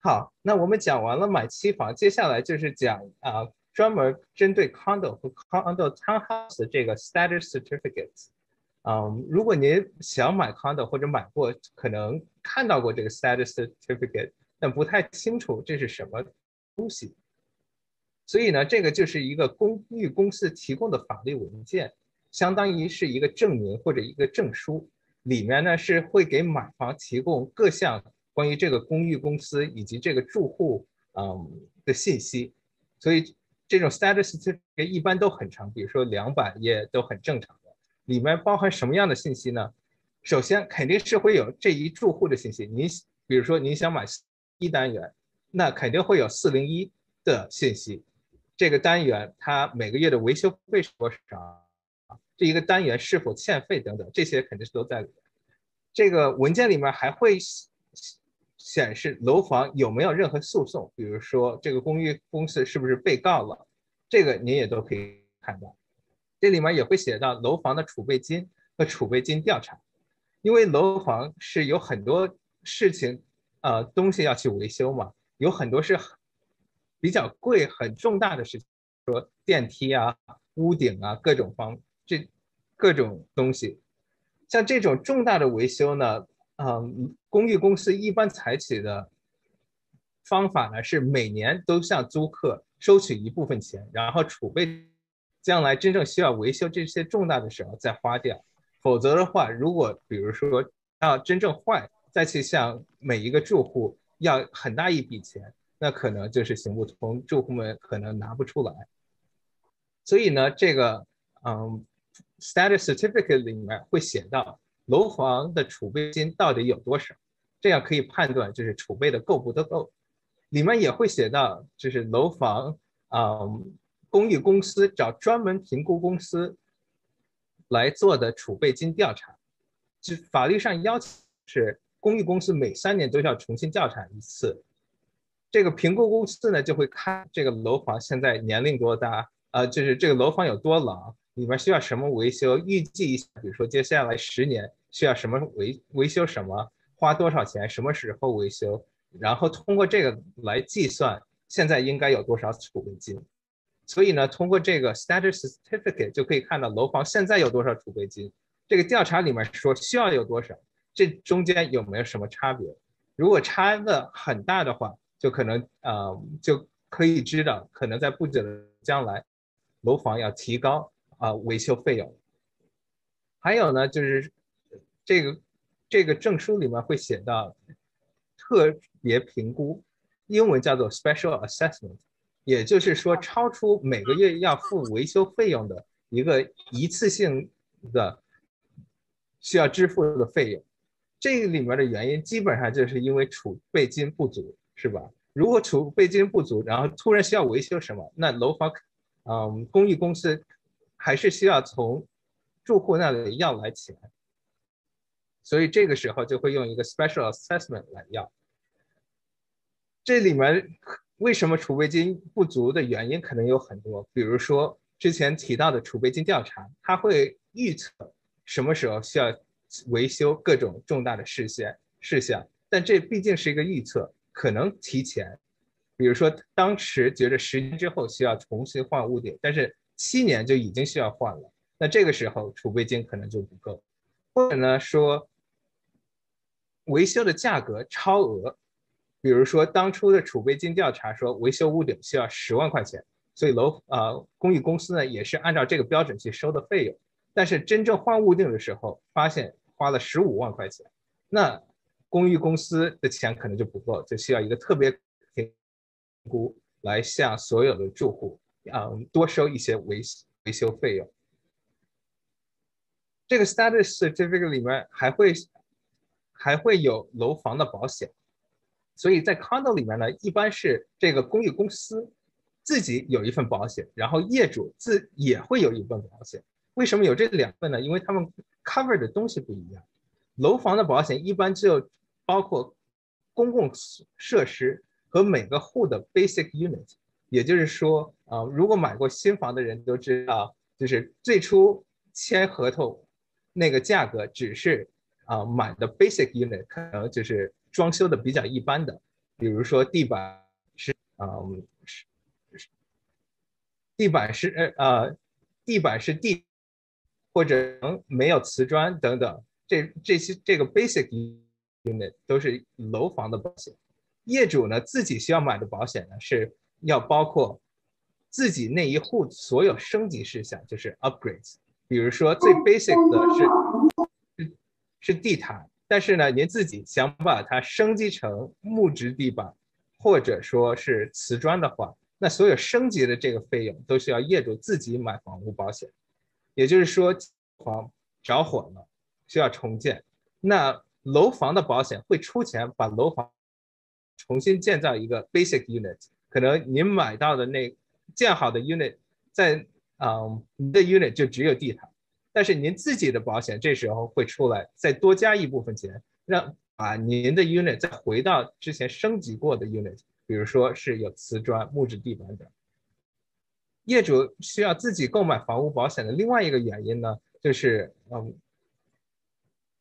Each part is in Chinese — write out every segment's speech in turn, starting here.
好，那我们讲完了买期房，接下来就是讲啊，专门针对 condo 和 condo townhouse 的这个 status certificates。嗯，如果您想买 condo 或者买过，可能看到过这个 status certificate，但不太清楚这是什么东西。所以呢，这个就是一个公寓公司提供的法律文件，相当于是一个证明或者一个证书，里面呢是会给买房提供各项。关于这个公寓公司以及这个住户，嗯的信息，所以这种 status 一般都很长，比如说两百页都很正常的。里面包含什么样的信息呢？首先肯定是会有这一住户的信息。您比如说您想买一单元，那肯定会有四零一的信息。这个单元它每个月的维修费是多少？这一个单元是否欠费等等，这些肯定是都在里面。这个文件里面还会。显示楼房有没有任何诉讼，比如说这个公寓公司是不是被告了，这个您也都可以看到。这里面也会写到楼房的储备金和储备金调查，因为楼房是有很多事情，呃，东西要去维修嘛，有很多是比较贵、很重大的事情，说电梯啊、屋顶啊各种方这各种东西，像这种重大的维修呢。嗯，公寓公司一般采取的方法呢，是每年都向租客收取一部分钱，然后储备将来真正需要维修这些重大的时候再花掉。否则的话，如果比如说要真正坏，再去向每一个住户要很大一笔钱，那可能就是行不通，住户们可能拿不出来。所以呢，这个嗯，status certificate 里面会写到。楼房的储备金到底有多少？这样可以判断就是储备的够不够。里面也会写到，就是楼房啊，公寓公司找专门评估公司来做的储备金调查。就法律上要求是，公寓公司每三年都要重新调查一次。这个评估公司呢，就会看这个楼房现在年龄多大，呃，就是这个楼房有多老，里面需要什么维修，预计一下，比如说接下来十年。需要什么维维修什么，花多少钱，什么时候维修，然后通过这个来计算现在应该有多少储备金。所以呢，通过这个 status certificate 就可以看到楼房现在有多少储备金。这个调查里面说需要有多少，这中间有没有什么差别？如果差的很大的话，就可能呃就可以知道，可能在不久的将来，楼房要提高啊维修费用。还有呢，就是。这个这个证书里面会写到特别评估，英文叫做 special assessment，也就是说超出每个月要付维修费用的一个一次性的需要支付的费用。这里面的原因基本上就是因为储备金不足，是吧？如果储备金不足，然后突然需要维修什么，那楼房，嗯，公寓公司还是需要从住户那里要来钱。所以这个时候就会用一个 special assessment 来要。这里面为什么储备金不足的原因可能有很多，比如说之前提到的储备金调查，它会预测什么时候需要维修各种重大的事项事项，但这毕竟是一个预测，可能提前。比如说当时觉得十年之后需要重新换屋顶，但是七年就已经需要换了，那这个时候储备金可能就不够，或者呢说。维修的价格超额，比如说当初的储备金调查说维修屋顶需要十万块钱，所以楼呃公寓公司呢也是按照这个标准去收的费用，但是真正换屋顶的时候发现花了十五万块钱，那公寓公司的钱可能就不够，就需要一个特别评估来向所有的住户啊多收一些维维修费用。这个 status 就这个里面还会。还会有楼房的保险，所以在 condo 里面呢，一般是这个公寓公司自己有一份保险，然后业主自也会有一份保险。为什么有这两份呢？因为他们 cover 的东西不一样。楼房的保险一般就包括公共设施和每个户的 basic unit，也就是说，啊，如果买过新房的人都知道，就是最初签合同那个价格只是。啊，买的 basic unit 可能就是装修的比较一般的，比如说地板是嗯是地板是呃呃地板是地或者没有瓷砖等等，这这些这个 basic unit 都是楼房的保险。业主呢自己需要买的保险呢是要包括自己那一户所有升级事项，就是 upgrades。比如说最 basic 的是是地毯，但是呢您自己想把它升级成木质地板或者说是瓷砖的话，那所有升级的这个费用都需要业主自己买房屋保险。也就是说，房着火了需要重建，那楼房的保险会出钱把楼房。重新建造一个 basic unit，可能您买到的那建好的 unit，在嗯你的 unit 就只有地毯，但是您自己的保险这时候会出来再多加一部分钱，让把您的 unit 再回到之前升级过的 unit，比如说是有瓷砖、木质地板等。业主需要自己购买房屋保险的另外一个原因呢，就是嗯，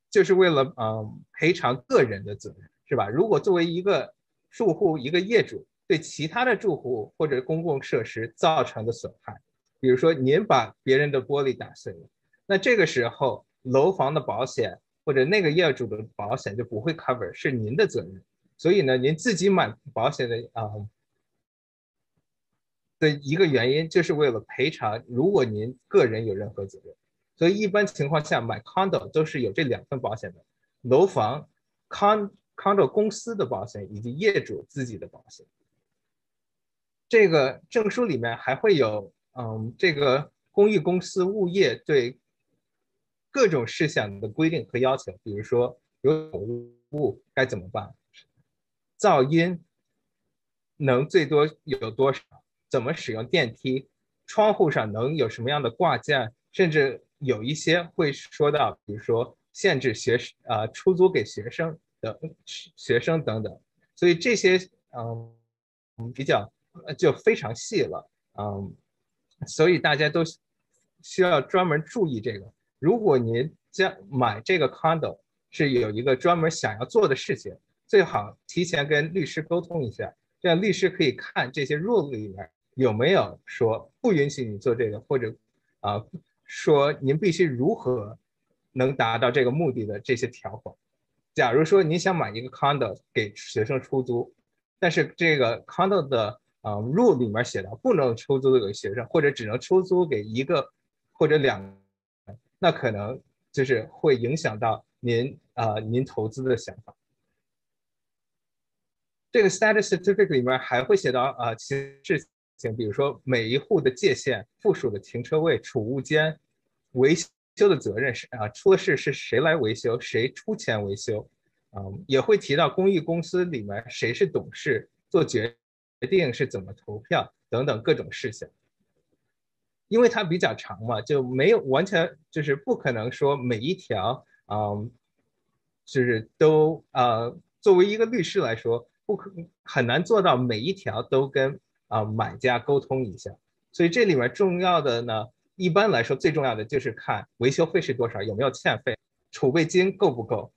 就是为了嗯赔偿个人的责任，是吧？如果作为一个住户一个业主对其他的住户或者公共设施造成的损害，比如说您把别人的玻璃打碎了，那这个时候楼房的保险或者那个业主的保险就不会 cover，是您的责任。所以呢，您自己买保险的啊的一个原因就是为了赔偿，如果您个人有任何责任。所以一般情况下买 condo 都是有这两份保险的，楼房 con。condo 公司的保险以及业主自己的保险，这个证书里面还会有，嗯，这个公寓公司物业对各种事项的规定和要求，比如说有宠物该怎么办，噪音能最多有多少，怎么使用电梯，窗户上能有什么样的挂件，甚至有一些会说到，比如说限制学生啊出租给学生。的学生等等，所以这些嗯比较就非常细了，嗯，所以大家都需要专门注意这个。如果您将买这个 condo 是有一个专门想要做的事情，最好提前跟律师沟通一下，这样律师可以看这些 rules 里面有没有说不允许你做这个，或者啊说您必须如何能达到这个目的的这些条款。假如说你想买一个 condo 给学生出租，但是这个 condo 的啊 rule 里面写的不能出租给学生，或者只能出租给一个或者两，那可能就是会影响到您啊您投资的想法。这个 status certificate 里面还会写到啊其事情，比如说每一户的界限、附属的停车位、储物间、维。修的责任是啊，出了事是谁来维修，谁出钱维修，嗯，也会提到公益公司里面谁是董事，做决定是怎么投票等等各种事项。因为它比较长嘛，就没有完全就是不可能说每一条，嗯，就是都呃，作为一个律师来说，不可很难做到每一条都跟啊买家沟通一下。所以这里面重要的呢。一般来说，最重要的就是看维修费是多少，有没有欠费，储备金够不够。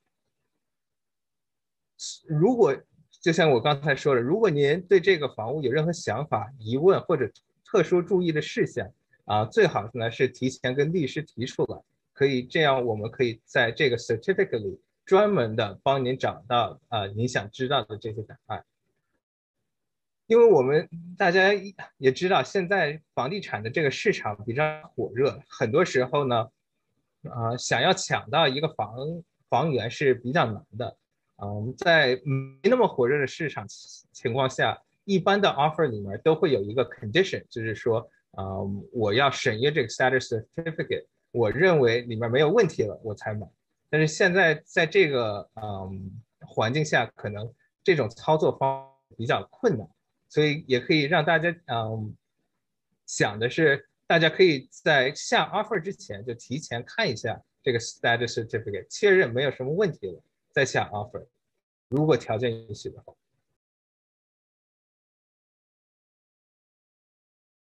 如果就像我刚才说的，如果您对这个房屋有任何想法、疑问或者特殊注意的事项啊，最好呢是提前跟律师提出来，可以这样，我们可以在这个 certificate 里专门的帮您找到啊您想知道的这些答案。因为我们大家也知道，现在房地产的这个市场比较火热，很多时候呢，啊，想要抢到一个房房源是比较难的。嗯，在没那么火热的市场情况下，一般的 offer 里面都会有一个 condition，就是说，嗯，我要审阅这个 status certificate，我认为里面没有问题了，我才买。但是现在在这个嗯环境下，可能这种操作方比较困难。所以也可以让大家嗯想的是，大家可以在下 offer 之前就提前看一下这个 status certificate，确认没有什么问题了再下 offer。如果条件允许的话。